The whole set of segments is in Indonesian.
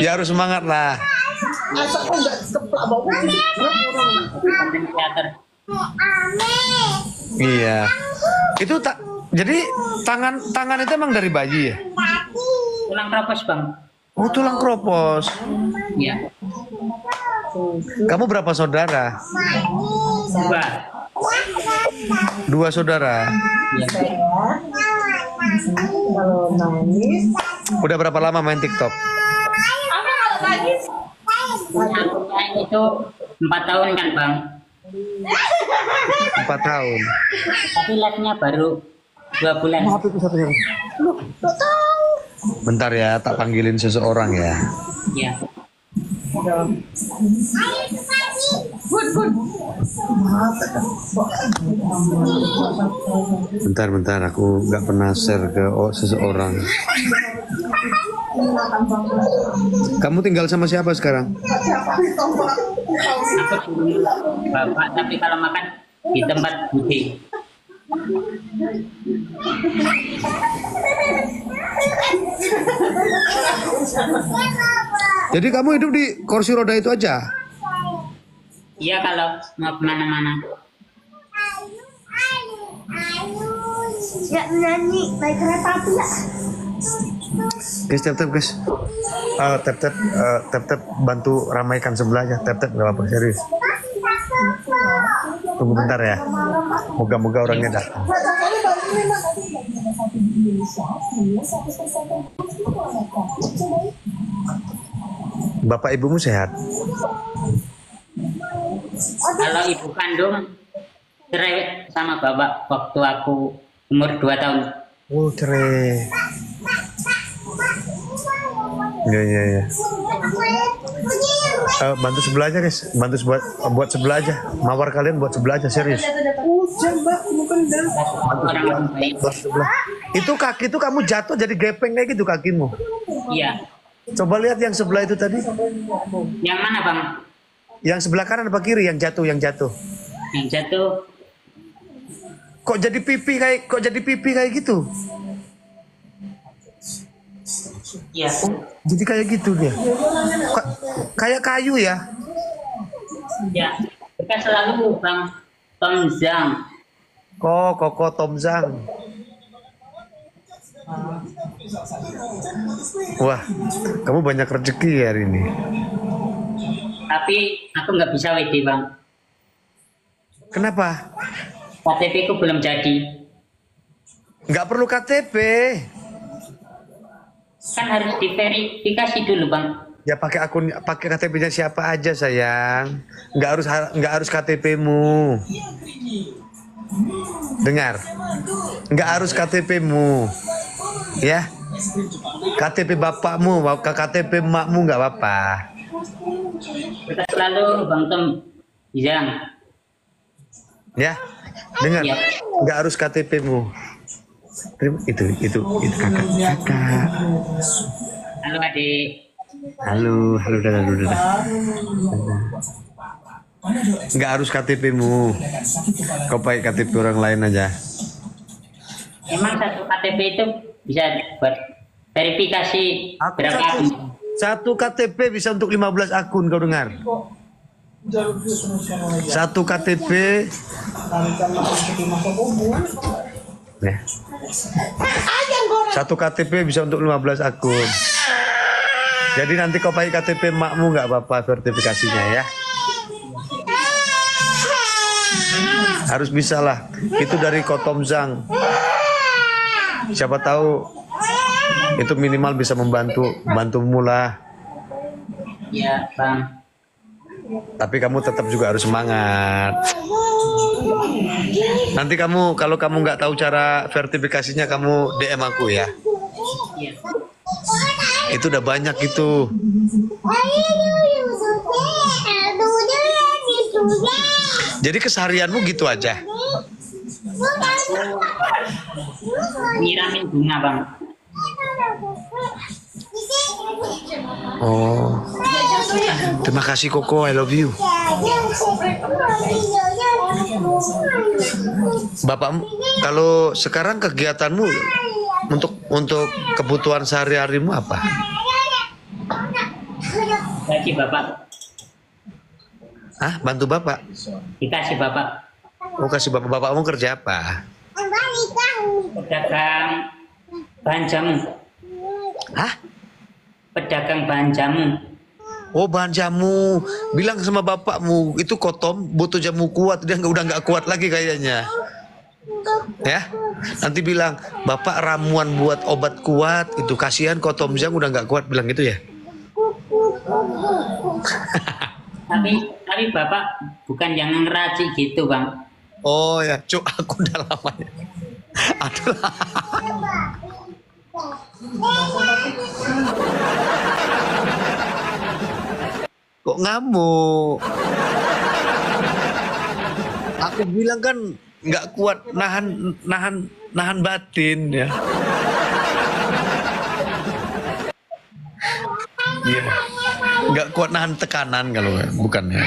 Ya harus semangat lah. Masa kok nggak keplak bau kreator Iya. Itu tak jadi tangan tangan itu emang dari bayi ya? tulang kropos bang Oh tulang kropos. ya Kamu berapa saudara? dua Dua saudara. ya Kalau nangis, Udah berapa lama main TikTok? Itu empat tahun kan bang Empat tahun. tapi live-nya baru dua bulan Bentar ya, tak panggilin seseorang ya. ya Bentar, bentar. Aku nggak pernah share ke oh, seseorang. Kamu tinggal sama siapa sekarang? aku bapak tapi kalau makan di tempat budi Jadi kamu hidup di kursi roda itu aja? iya kalau mau ke mana-mana Ya nyanyi naik kereta api ya. Guys, tap tap guys. Eh, tap tap, eh, tap tap bantu ramaikan sebelahnya. Tap tap nggak apa-apa serius. Tunggu bentar ya. Moga-moga orangnya datang. Bapak ibumu sehat? kalau ibu kandung cerai sama bapak waktu aku umur 2 tahun Oh cerai. Iya iya iya. Eh, bantu sebelahnya guys, bantu buat buat sebelah aja. Mawar kalian buat sebelah aja serius. hujan mbak, bukan Buat sebelah. Itu kaki itu kamu jatuh jadi gepeng kayak gitu kakimu. iya Coba lihat yang sebelah itu tadi. yang mana bang Yang sebelah kanan apa kiri yang jatuh yang jatuh? yang jatuh Kok jadi pipi kayak kok jadi pipi kayak gitu? Iya Jadi kayak gitu dia. Ka- kayak kayu ya. ya kita selalu bang Tom Zhang Kok koko Tomzang. Wah, kamu banyak rezeki ya hari ini. tapi aku nggak bisa WD bang Kenapa? KTP ku belum jadi Nggak perlu KTP. Kan harus diverifikasi dulu bang Ya pakai akun pakai KTP-nya siapa aja sayang. Nggak harus nggak harus KTP-mu. Dengar. Nggak harus KTP-mu. Ya. KTP bapakmu, ke KTP emakmu nggak apa-apa. kita selalu bang Tom Zhang Ya. Dengar. Iya. Nggak harus KTP-mu. Terima itu itu itu kakak kakak. halo adik Halo, halo, dadah, halo, dadah. Nggak harus KTP-mu. Kau pakai KTP orang lain aja. emang satu KTP itu bisa buat verifikasi Aku berapa satu, akun satu KTP bisa untuk 15 akun kau dengar. Satu KTP ya. Satu KTP bisa untuk 15 akun. Jadi nanti kau pakai KTP makmu nggak apa-apa sertifikasinya ya. Harus bisa lah. Itu dari Kotomzang. Siapa tahu itu minimal bisa membantu bantu mula. ya bang Tapi kamu tetap juga harus semangat. Nanti kamu kalau kamu nggak tahu cara verifikasinya kamu DM aku ya. Iya. Itu udah banyak itu. Jadi keseharianmu gitu aja. nyiramin bunga bang Oh. Terima kasih Koko, I love you. Bapakmu kalau sekarang kegiatanmu untuk untuk kebutuhan sehari-harimu apa? dikasih bapak Hah? Bantu bapak? dikasih bapak Oh kasih bapak bapakmu kerja apa? pedagang bahan jamu Hah? pedagang bahan jamu Oh bahan jamu. Bilang sama bapakmu itu kotom butuh jamu kuat dia nggak udah nggak kuat lagi kayaknya. Ya. Nanti bilang bapak ramuan buat obat kuat itu kasihan kotom jang udah nggak kuat bilang gitu ya. tapi tapi bapak bukan yang ngeracik gitu bang Oh ya, cuk aku udah lama ya. Aduh. Kok ngamuk? Aku bilang kan nggak kuat nahan nahan nahan batin ya. Iya. Nggak kuat nahan tekanan kalau bukan ya.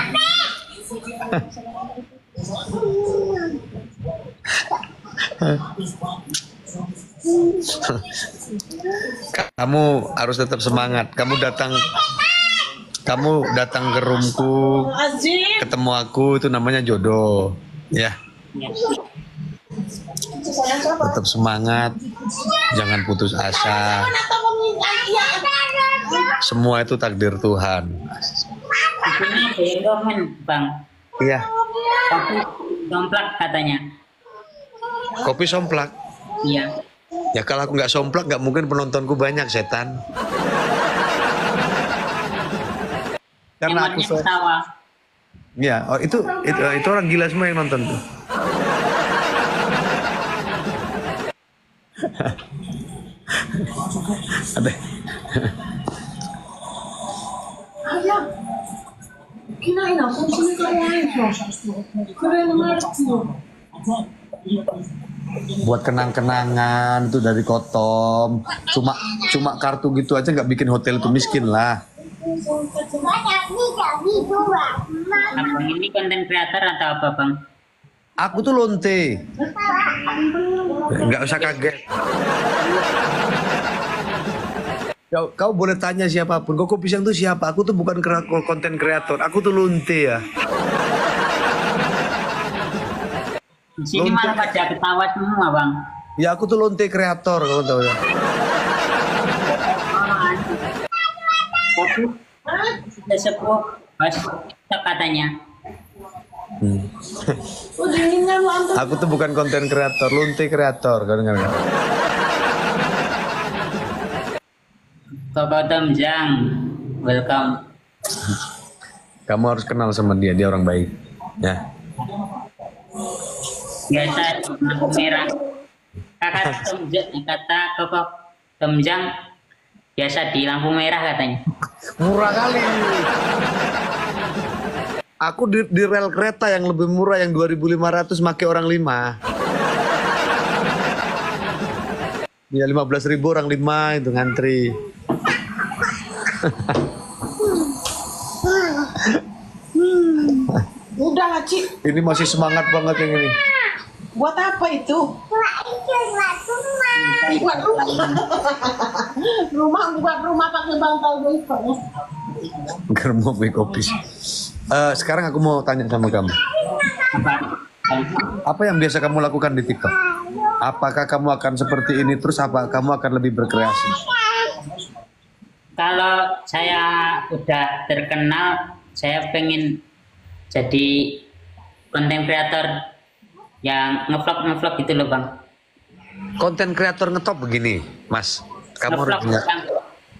Kamu harus tetap semangat. Kamu datang kamu datang ke roomku, Azim. ketemu aku itu namanya jodoh. Ya. Tetap semangat. Jangan putus asa. Semua itu takdir Tuhan. bang Iya. tapi domplak katanya Kopi somplak. iya Ya kalau aku nggak somplak nggak mungkin penontonku banyak setan. Karena aku so- ketawa Ya, oh, itu, itu itu orang gila semua yang nonton tuh. Ako. Buat kenang-kenangan tuh dari Kotom. Cuma cuma kartu gitu aja nggak bikin hotel itu miskin lah. abang ini konten kreator atau apa bang Aku tuh lonte. Nggak usah kaget. Kau, kau boleh tanya siapa pun. Koko pisang tuh siapa? Aku tuh bukan konten kreator. Aku tuh lonte ya. di sini Loncat. malah pada ketawa semua bang Ya aku tuh lonte kreator kalau tahu ya. tapi sudah sepuh bos katanya Hmm. Aku tuh bukan konten kreator, lonte kreator. Kau dengar nggak? Tomjang welcome Kamu harus kenal sama dia, dia orang baik. Ya. biasa merah kakak Tomjang kata Koko Tomjang biasa di lampu merah katanya Murah kali. Aku di, di rel kereta yang lebih murah yang 2500 make orang 5. Ya 15 ribu orang 5 itu ngantri. Udah lah, Cik. Ini masih semangat banget yang ini. Buat apa itu? Buat rumah. rumah, buat rumah pakai bantal besok ya. Germo kopi. Eh, sekarang aku mau tanya sama kamu. apa yang biasa kamu lakukan di TikTok? Apakah kamu akan seperti ini terus apa kamu akan lebih berkreasi? kalau saya udah terkenal saya pengen jadi konten kreator yang ngevlog ngevlog gitu loh bang Konten kreator ngetop begini, Mas. Kamu harus punya bang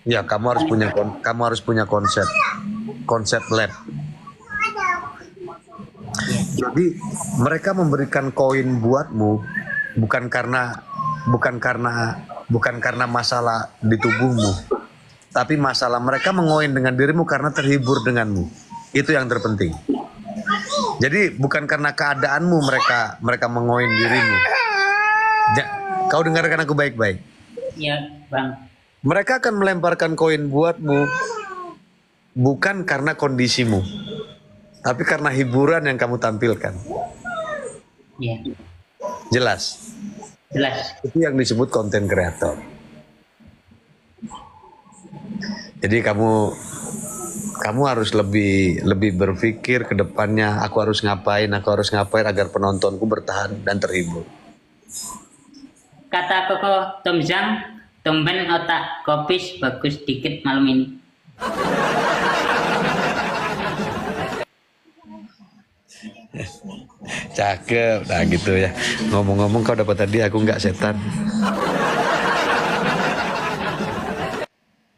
Ya, kamu harus punya kamu harus punya konsep. Konsep lab. Jadi mereka memberikan koin buatmu bukan karena bukan karena bukan karena masalah di tubuhmu. Tapi masalah mereka mengoin dengan dirimu karena terhibur denganmu. Itu yang terpenting. Jadi bukan karena keadaanmu mereka mereka mengoin dirimu. Ja- kau dengarkan aku baik-baik. ya bang Mereka akan melemparkan koin buatmu bukan karena kondisimu, tapi karena hiburan yang kamu tampilkan. ya Jelas. jelas Itu yang disebut konten kreator. Jadi kamu kamu harus lebih lebih berpikir ke depannya aku harus ngapain aku harus ngapain agar penontonku bertahan dan terhibur Kata Koko Tomjang, tumben otak kopis bagus dikit malam ini. cakep. Nah gitu ya. Ngomong-ngomong kau dapat tadi aku nggak setan.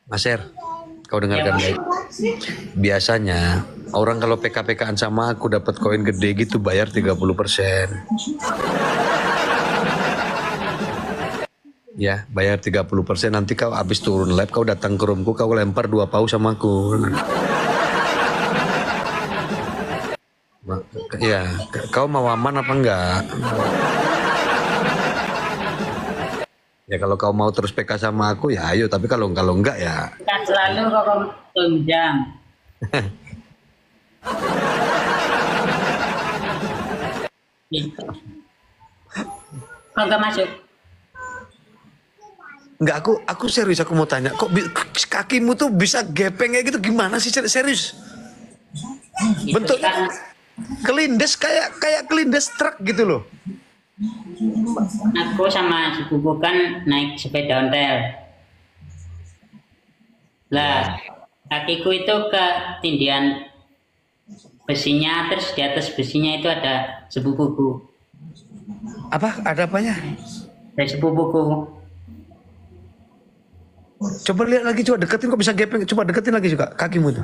Mas Er kau dengarkan baik. Biasanya orang kalau PK-PKan sama aku dapat koin gede gitu bayar 30% ya bayar 30% nanti kau habis turun lab kau datang ke roomku kau lempar dua paus sama aku Ya kau mau aman apa enggak? Ya kalau kau mau terus PK sama aku ya ayo. Tapi kalau kalau enggak ya. Kan selalu Tomjang. Ih. Kok gak masuk? enggak aku aku serius. Aku mau tanya kok kakimu tuh bisa gepeng kayak gitu? Gimana sih Ser- serius? Itu Bentuknya- kan kelindes kayak kayak kelindes truk gitu loh aku sama sepupu kan naik sepeda ontel. Lah, kakiku itu ketindihan besinya, terus di atas besinya itu ada sepupuku. apa ada apanya Dari sepupuku. coba lihat lagi coba deketin kok bisa gepeng coba deketin lagi juga kakimu tuh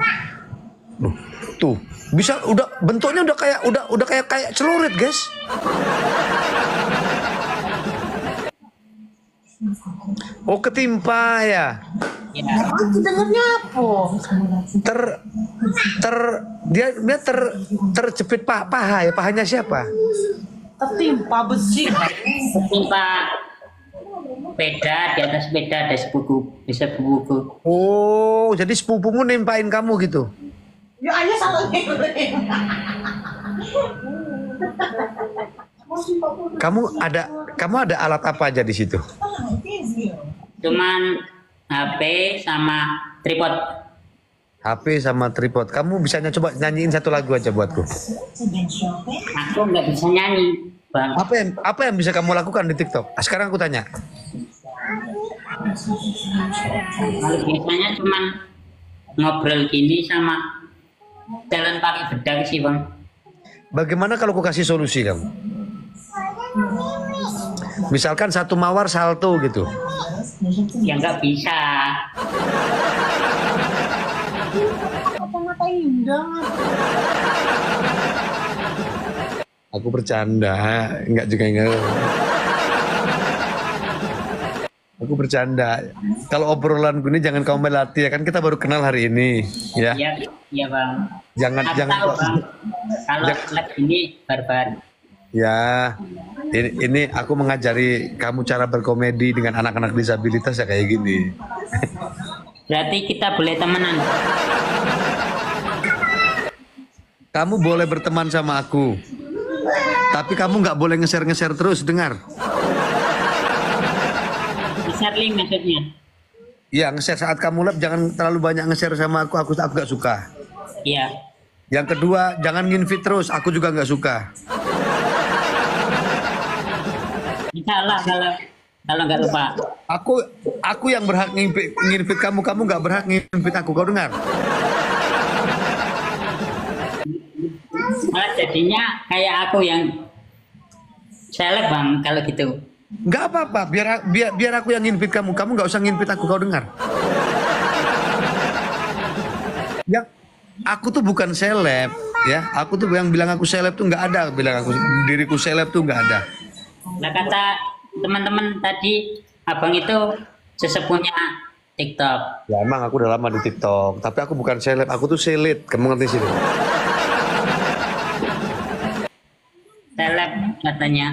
Loh, tuh bisa udah bentuknya udah kayak udah udah kayak kayak celurit guys oh ketimpa ya Ya, dengarnya apa? ter ter dia dia ter terjepit paha, paha ya pahanya siapa Tertimpa besi. ketimpa sepeda, di atas sepeda ada sepupu, bisa sepupuku. oh jadi sepupumu nimpain kamu gitu Ya ayah salah ngirim. kamu ada kamu ada alat apa aja di situ Cuman HP sama tripod. HP sama tripod kamu bisanya coba nyanyiin satu lagu aja buatku Aku nggak bisa nyanyi, bang. apa yang apa yang bisa kamu lakukan di TikTok Ah, sekarang aku tanya Kalau biasanya cuman ngobrol gini sama jalan pakai bedak sih bang. bagaimana kalau aku kasih solusi kamu misalkan satu mawar salto gitu Ya nggak bisa. Kata-kata indah. aku bercanda enggak juga enggak aku bercanda kalau obrolan ini jangan kamu melatih ya kan kita baru kenal hari ini ya Iya, iya bang. jangan Aku jangan bang. Kalau Jangan- ini barbar. Ya, ini, ini aku mengajari kamu cara berkomedi dengan anak-anak disabilitas ya kayak gini. Berarti kita boleh temenan. Kamu boleh berteman sama aku, tapi kamu nggak boleh ngeser-ngeser terus. Dengar? Besar link maksudnya. Ya, ngeser saat kamu lab jangan terlalu banyak ngeser sama aku. Aku aku nggak suka. Iya. Yang kedua, jangan nginvite terus. Aku juga nggak suka. Insya Allah kalau kalau nggak lupa. Aku aku yang berhak nginvite, nginvite kamu. Kamu nggak berhak nginvite aku. Kau dengar? Malah jadinya kayak aku yang seleb bang kalau gitu. Nggak apa-apa. Biar biar biar aku yang nginvite kamu. Kamu nggak usah nginvite aku. Kau dengar? Yang aku tuh bukan seleb, ya. Aku tuh yang bilang aku seleb tuh nggak ada. Bilang aku diriku seleb tuh nggak ada. Nah kata teman-teman tadi abang itu sesepunya TikTok. Ya emang aku udah lama di TikTok. Tapi aku bukan seleb. Aku tuh selit. Kamu ngerti sih? Seleb katanya.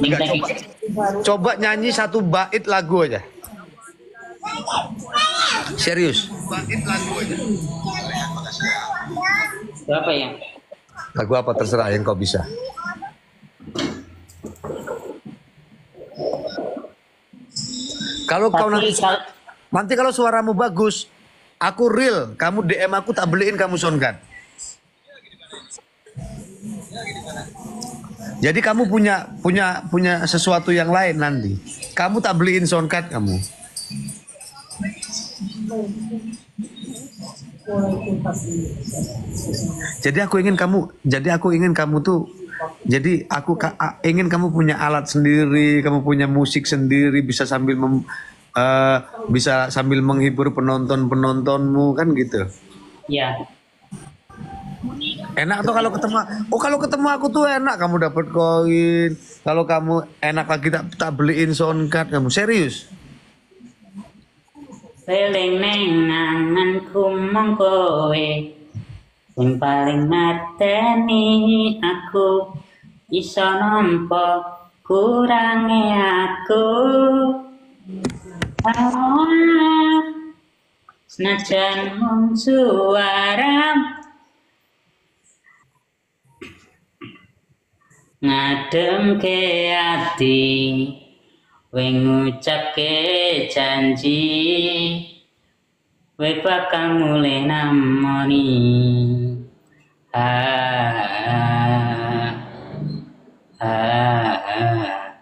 Yang Nggak, tadi coba. Coba nyanyi satu bait lagu aja. Serius. Bait lagu aja. itu apa ya? Lagu apa terserah yang kau bisa. Kalau kau nanti kalau nanti kalau suaramu bagus, Aku real, kamu DM aku tak beliin kamu soundcard. Jadi kamu punya punya punya sesuatu yang lain nanti. Kamu tak beliin soundcard kamu. Jadi aku ingin kamu, jadi aku ingin kamu tuh, jadi aku ka- ingin kamu punya alat sendiri, kamu punya musik sendiri, bisa sambil mem, eh, bisa sambil menghibur penonton penontonmu kan gitu. Ya, Enak tuh kalau ketemu, oh kalau ketemu aku tuh enak, kamu dapat koin. Kalau kamu enak lagi tak tak beliin soundcard kamu serius. Feeling neng anganku mong kowe Sing paling mateni aku Iso nampa kurange aku Senajan mung suara Ngadem ke Kowe ngucapke janji Kowe bakal mulai namoni ah, ah, ah.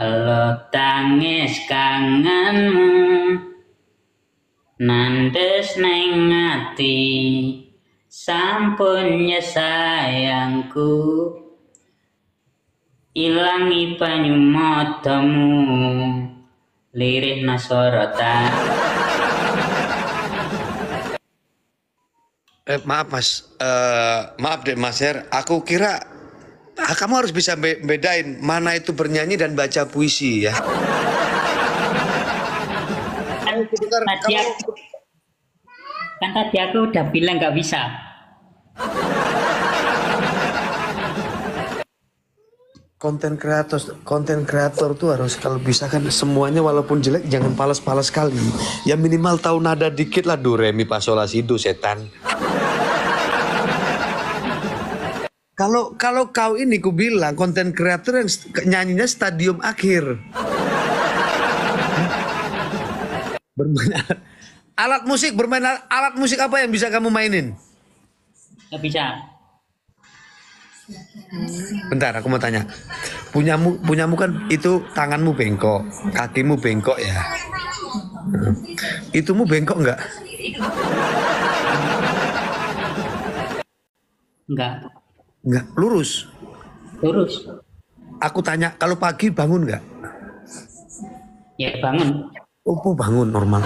Lo tangis kangenmu Nandes neng ati Sampun ya sayangku ilangi banyu matamu lirih nasorota Eh, maaf mas, Eh, maaf deh mas Her, aku kira ah, kamu harus bisa be- bedain mana itu bernyanyi dan baca puisi ya. kan tadi aku kan tadi aku udah bilang nggak bisa Konten kreator, konten kreator tuh harus kalau bisa kan semuanya walaupun jelek jangan palas-palas kali. Ya minimal tahu nada dikit lah do re mi do setan. Kalau kalau kau ini ku bilang konten kreator yang nyanyinya stadium akhir. Bermain alat, alat musik, bermain alat, alat musik apa yang bisa kamu mainin? nggak bisa Bentar, aku mau tanya. Punyamu, punyamu kan itu tanganmu bengkok, kakimu bengkok ya. Hmm. Itumu bengkok nggak? nggak Nggak, lurus. lurus Aku tanya, kalau pagi bangun nggak? ya bangun Oh, oh, bangun normal.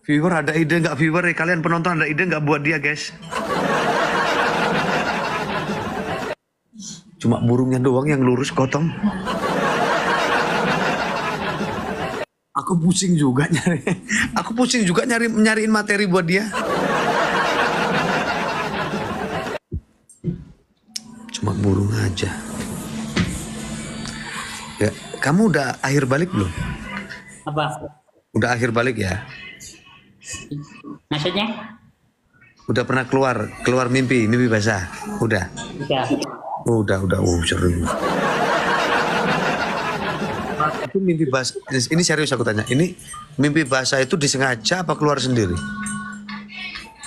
Viewer ada ide nggak viewer? Eh, Kalian penonton ada ide nggak buat dia guys? Cuma burungnya doang yang lurus gotong. Aku pusing juga nyari. Aku pusing juga nyari nyariin materi buat dia. Cuma burung aja. Ya, kamu udah akhir balik belum? apa Udah akhir balik ya? Maksudnya Udah pernah keluar keluar mimpi, mimpi basah? Udah. udah Oh, udah, udah. Oh, seru. Itu mimpi basah. Ini serius aku tanya. Ini mimpi basah itu disengaja apa keluar sendiri?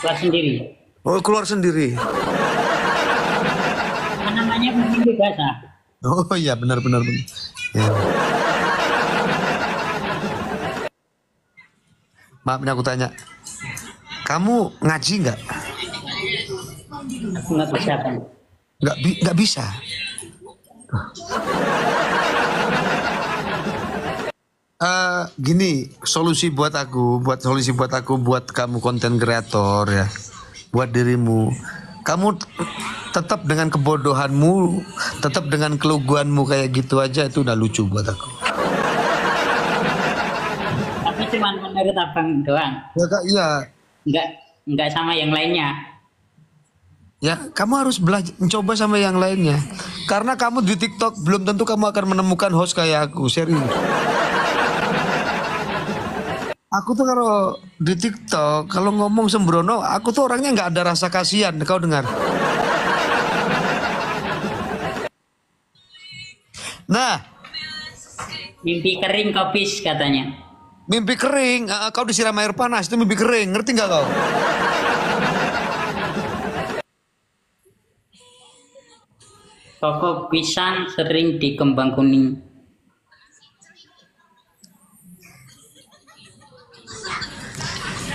keluar sendiri Oh, keluar sendiri. namanya mimpi basah Oh iya, benar benar benar. Ya. Maaf nih aku tanya. Kamu ngaji nggak? aku nggak bisa Nggak bi- nggak bisa. Eh, gini, solusi buat aku, buat solusi buat aku, buat kamu konten kreator ya, buat dirimu. Kamu tetap dengan kebodohanmu, tetap dengan keluguanmu kayak gitu aja itu udah lucu buat aku. Tapi cuma menurut abang doang Ya kak, iya. nggak nggak sama yang lainnya Ya, kamu harus belajar mencoba sama yang lainnya. Karena kamu di TikTok belum tentu kamu akan menemukan host kayak aku, serius. Aku tuh kalau di TikTok kalau ngomong sembrono, aku tuh orangnya nggak ada rasa kasihan. Kau dengar? Nah, Mimpi kering kopis katanya. Mimpi kering, ah, kau disiram air panas itu mimpi kering, ngerti nggak kau? Koko pisang sering di kembang kuning.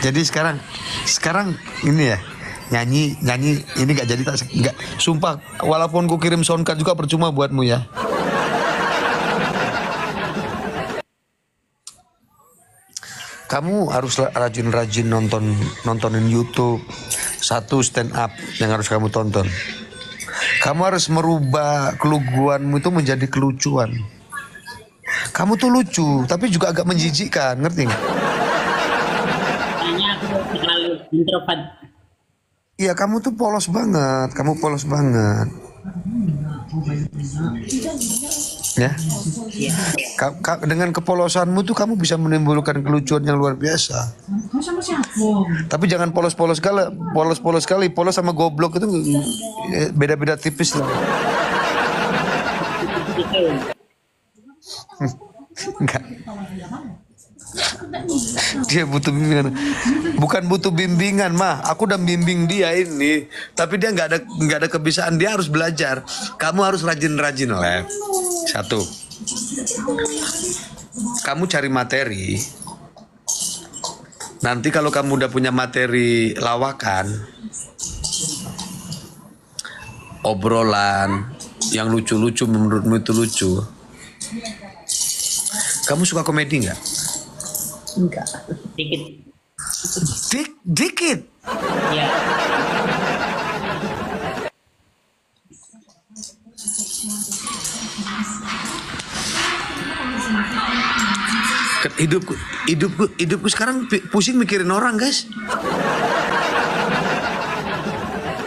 Jadi sekarang, sekarang ini ya nyanyi nyanyi ini nggak jadi tak nggak sumpah walaupun ku kirim soundcard juga percuma buatmu ya. Kamu harus rajin-rajin nonton nontonin YouTube satu stand up yang harus kamu tonton. Kamu harus merubah keluguanmu itu menjadi kelucuan. Kamu tuh lucu, tapi juga agak menjijikkan, ngerti nggak? Terlalu introvert. Iya kamu tuh polos banget, kamu polos banget. Ya, Iya. Ka- ka- dengan kepolosanmu tuh kamu bisa menimbulkan kelucuan yang luar biasa. Kamu sama siapa? Tapi jangan polos-polos kali, polos-polos kali, polos sama goblok itu eh, beda-beda tipis lah. Enggak. Dia butuh bimbingan. Bukan butuh bimbingan, mah. Aku udah bimbing dia ini, tapi dia nggak ada nggak ada kebiasaan. Dia harus belajar. Kamu harus rajin-rajin, Lev. Satu. Kamu cari materi. Nanti kalau kamu udah punya materi lawakan, obrolan yang lucu-lucu menurutmu itu lucu. Kamu suka komedi nggak? Enggak. Dikit. Dik, dikit. Ya. Ke- Hidupku, hidupku, hidupku sekarang pusing mikirin orang, guys.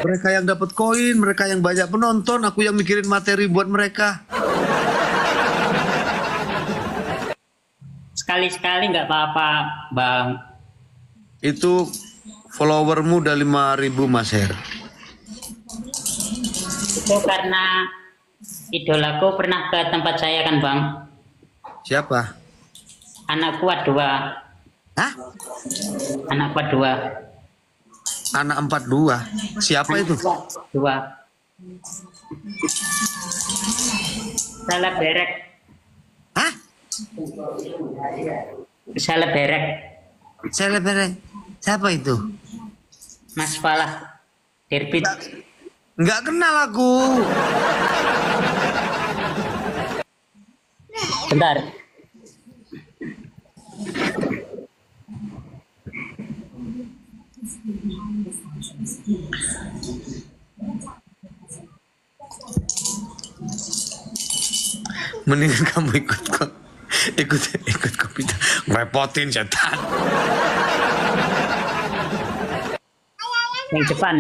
Mereka yang dapat koin, mereka yang banyak penonton, aku yang mikirin materi buat mereka. Sekali-sekali nggak apa-apa, Bang. Itu followermu udah 5000 Mas Her. Itu karena idolaku pernah ke tempat saya kan, Bang. Siapa? Anakku ada dua. Hah? Anakku ada dua. Anak 42. Siapa itu? Dua. Salah berek. Hah? Salah berek. Selebrate. Siapa itu? Mas Falah. Dirbit. Nggak kenal aku. Bentar. Mendingan kamu ikut kok. Ikut ikut kopi. Repotin setan. Yang depan.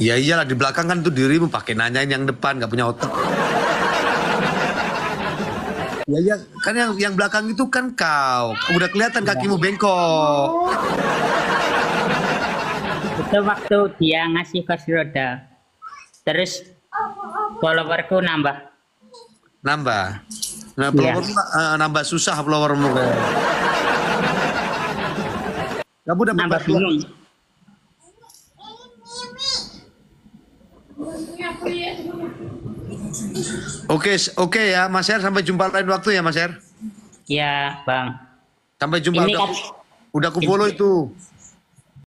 Ya iyalah di belakang kan tuh dirimu pakai nanyain yang depan nggak punya otak. Ya ya kan yang yang belakang itu kan kau. Udah kelihatan kakimu bengkok. Itu waktu dia ngasih kursi roda. Terus followerku nambah. Nambah. Nah, Iya. followermu eh, nambah susah kayak. Kamu dapat Nambah bingung. Oke, s- oke ya Mas Her sampai jumpa lain waktu ya Mas Her. Ya, Bang. Sampai jumpa Ini udah, kan udah aku follow itu.